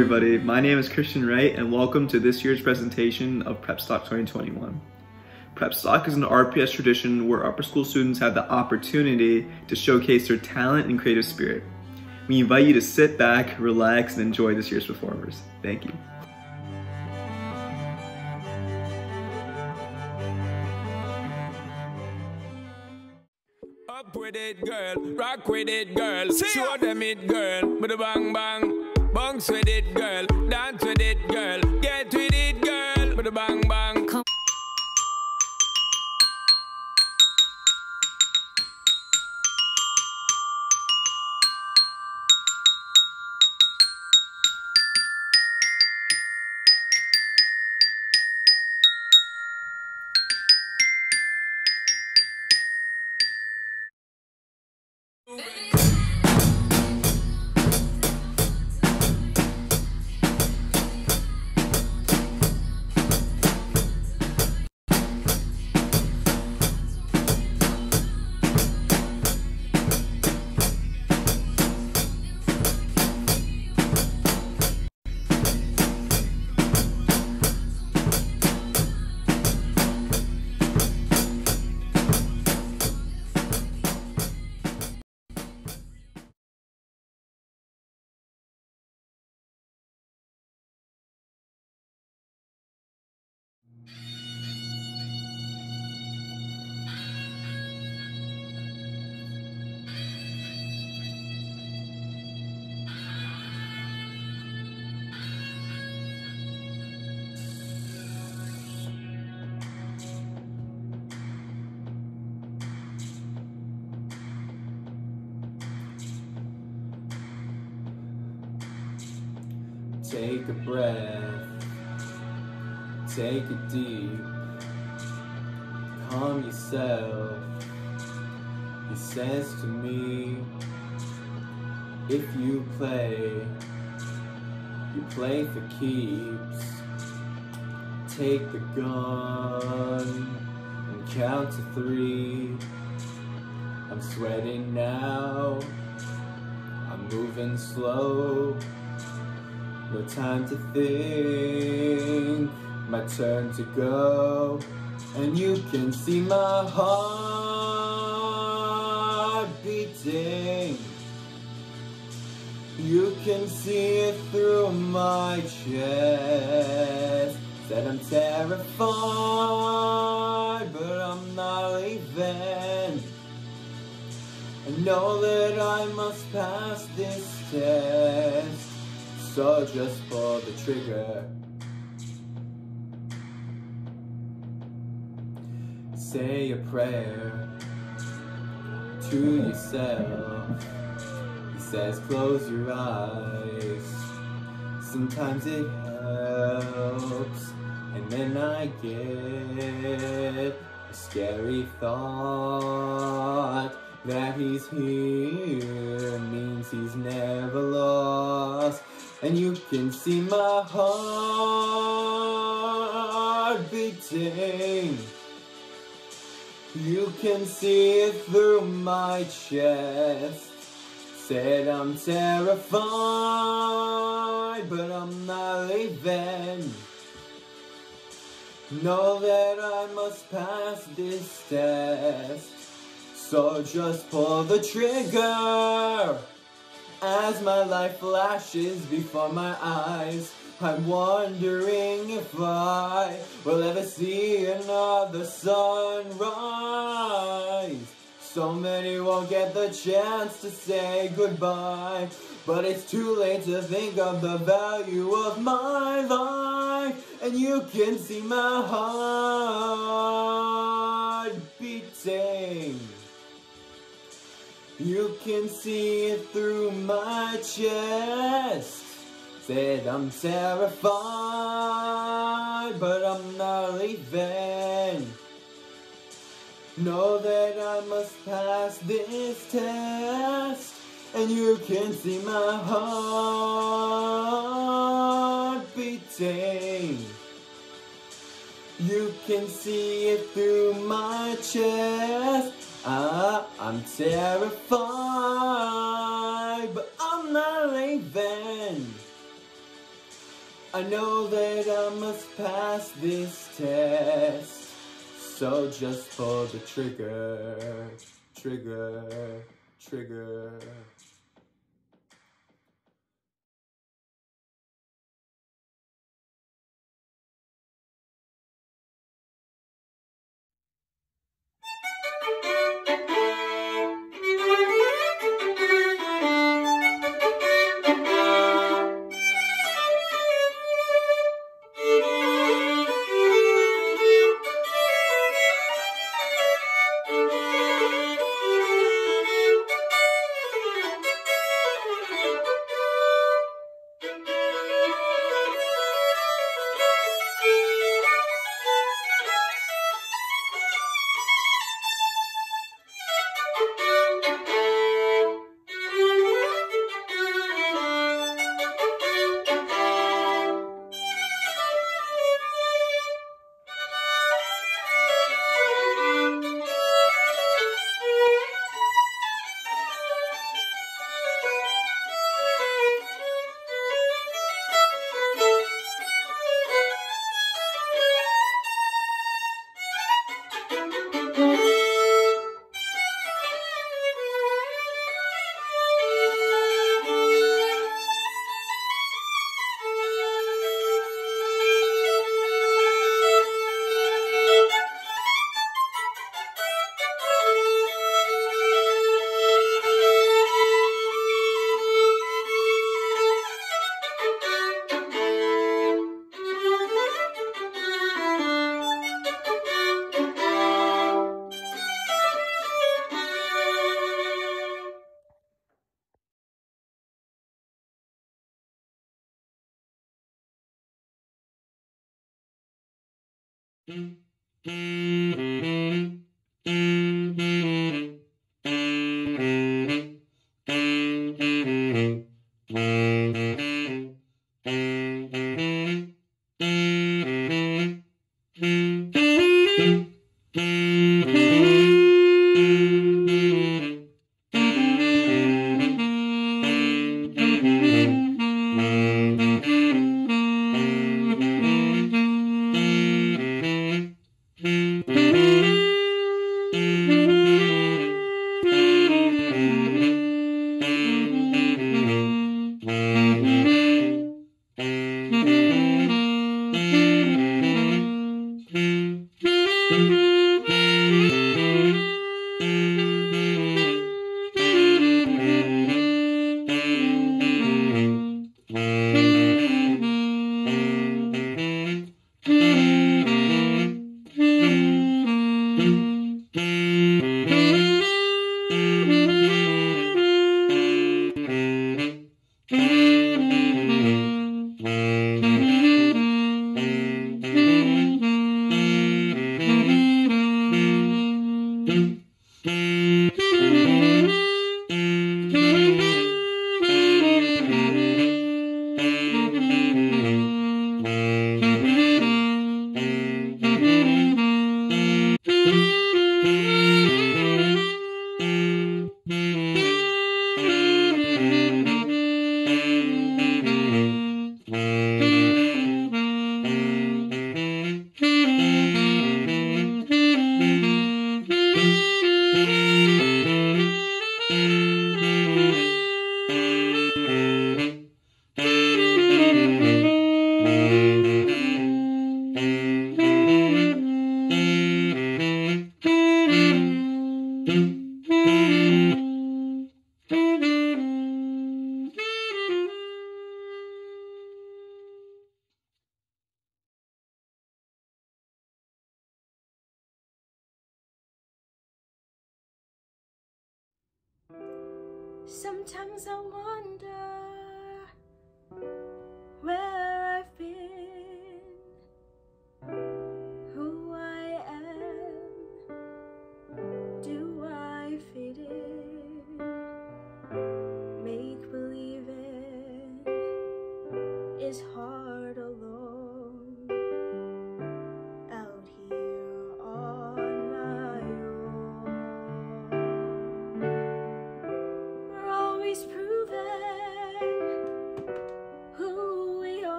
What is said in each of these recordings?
everybody. My name is Christian Wright, and welcome to this year's presentation of Prepstock 2021. Prepstock is an RPS tradition where upper school students have the opportunity to showcase their talent and creative spirit. We invite you to sit back, relax, and enjoy this year's performers. Thank you. Up with it, girl. Rock with it, girl. Show them it, girl. With a bang bang. Bounce with it, girl. Dance with it, girl. Take a breath, take it deep, calm yourself. He says to me, if you play, you play for keeps. Take the gun and count to three. I'm sweating now, I'm moving slow. No time to think, my turn to go. And you can see my heart beating. You can see it through my chest. Said I'm terrified, but I'm not leaving. I know that I must pass this test. Just pull the trigger. Say a prayer to yourself. He says, close your eyes. Sometimes it helps. And then I get a scary thought that he's here means he's never lost. And you can see my heart beating. You can see it through my chest. Said I'm terrified, but I'm not leaving. Know that I must pass this test. So just pull the trigger. As my life flashes before my eyes, I'm wondering if I will ever see another sunrise. So many won't get the chance to say goodbye, but it's too late to think of the value of my life. And you can see my heart beating. You can see it through my chest. Said I'm terrified, but I'm not leaving. Know that I must pass this test. And you can see my heart beating. You can see it through my chest. Ah, I'm terrified, but I'm not leaving. I know that I must pass this test. So just pull the trigger, trigger, trigger. Mm-hmm. Sometimes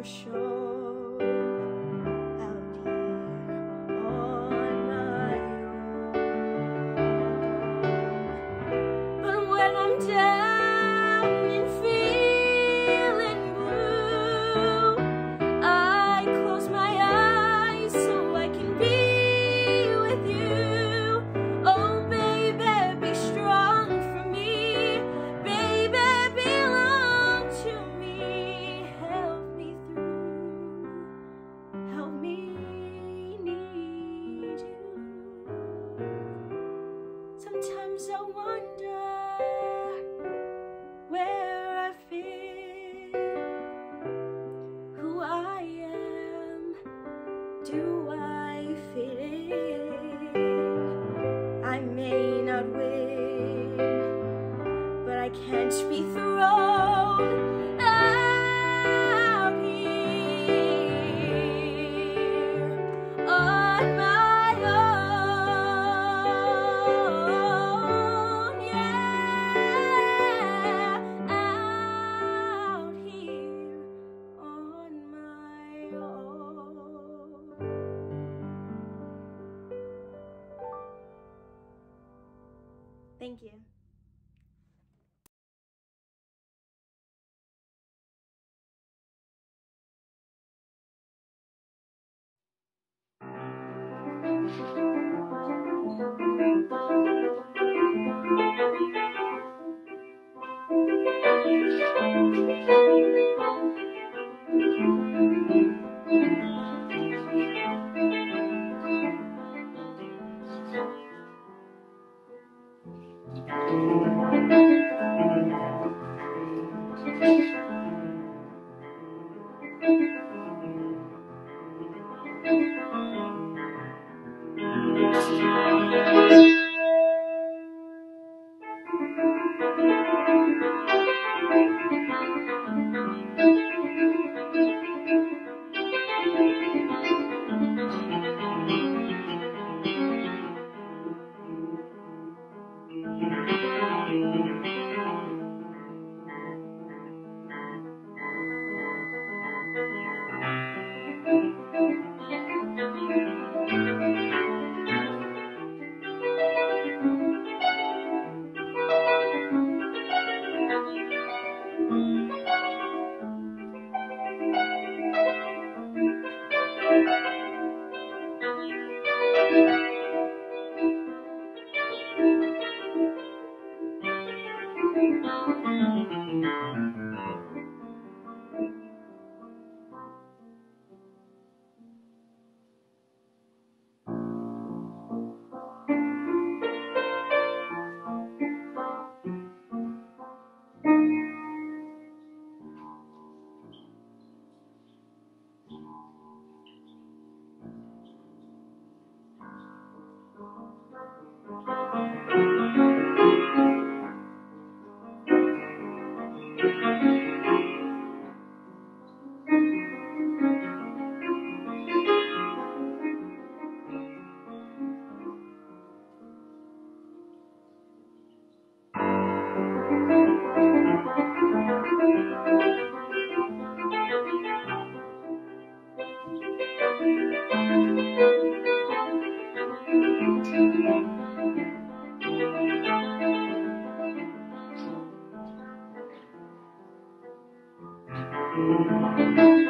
never showed Sometimes I Thank you. Música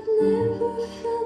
I've never felt